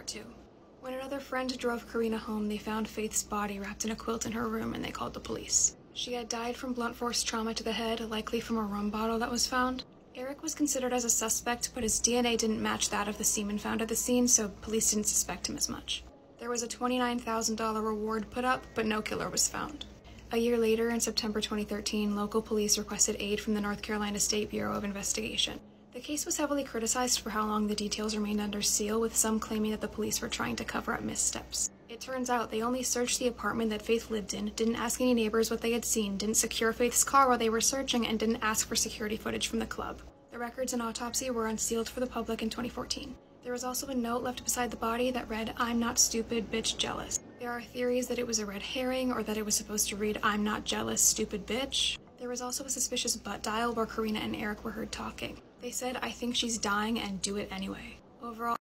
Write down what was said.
Part 2 When another friend drove Karena home, they found Faith's body wrapped in a quilt in her room and they called the police. She had died from blunt force trauma to the head, likely from a rum bottle that was found. Eric was considered as a suspect, but his DNA didn't match that of the semen found at the scene, so police didn't suspect him as much. There was a $29,000 reward put up, but no killer was found. A year later, in September 2013, local police requested aid from the North Carolina State Bureau of Investigation. The case was heavily criticized for how long the details remained under seal, with some claiming that the police were trying to cover up missteps. It turns out they only searched the apartment that Faith lived in, didn't ask any neighbors what they had seen, didn't secure Faith's car while they were searching, and didn't ask for security footage from the club. The records and autopsy were unsealed for the public in 2014. There was also a note left beside the body that read, I'm not stupid, bitch jealous. There are theories that it was a red herring or that it was supposed to read, I'm not jealous, stupid bitch. There was also a suspicious butt dial where Karena and Eric were heard talking. They said, I think she's dying and do it anyway. Overall,